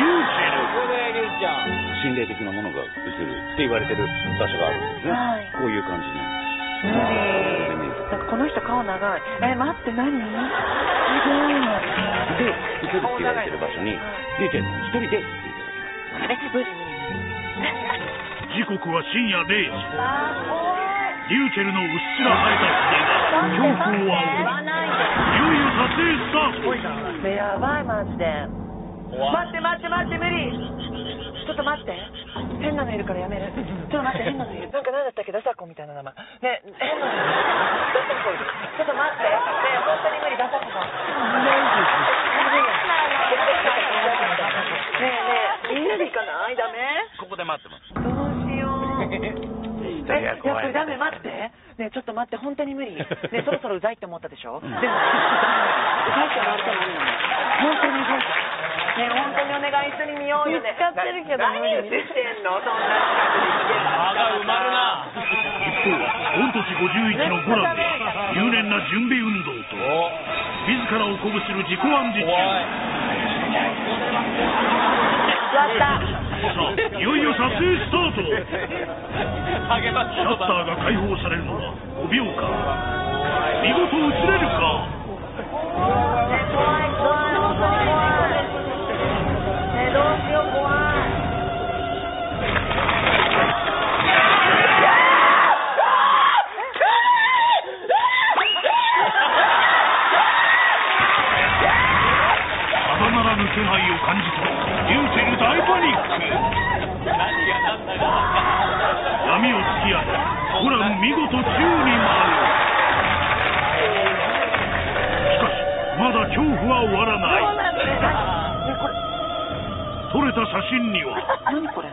リューチェル心霊的なものが映るって言われてる場所があるんですね、はい。こういう感じに無理。この人顔長い。え、待って、何？すごい。で映るって言われてる場所にリュウちゃん一人で行っていただきます。え、無理。時刻は深夜0時。あリューチェルのうっすら生えたひげが恐怖を煽るいよいよ撮影スタート。やばい、マジで。待って待って待って、無理。ちょっと待って。変なのいるからやめる。ちょっと待って、変なのいる。なんか何だったっけ、ダサコみたいな名前。ね、変なのいる。ダサコいる。ちょっと待って。ね、本当に無理、ダサコさん。ねえねえ、みんなで行かない？ダメ？ここで待ってますどうしよう。え、やっぱりダメ、待って。ねえちょっと待って、本当に無理。ねえそろそろうざいって思ったでしょ、でも、うざいってなると無理なの。本当にうざい。ねえ本当にお願い、一緒に見ようよね。見つかってるけど何言ってんの？そんな。間が埋まるな一方御年51のゴランで入念な準備運動と自らを鼓舞する自己暗示中。座った。さあいよいよ撮影スタートシャッターが開放されるのは5秒間見事映れぬ気配を感じたリューチェル大パニック何が何だか闇を突き合いホラン見事宙に舞うしかしまだ恐怖は終わらないねえこれ、撮れた写真には何これ？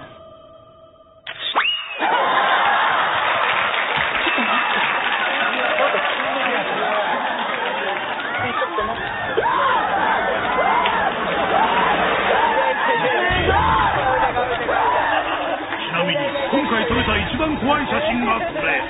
番怖い写真がこれ。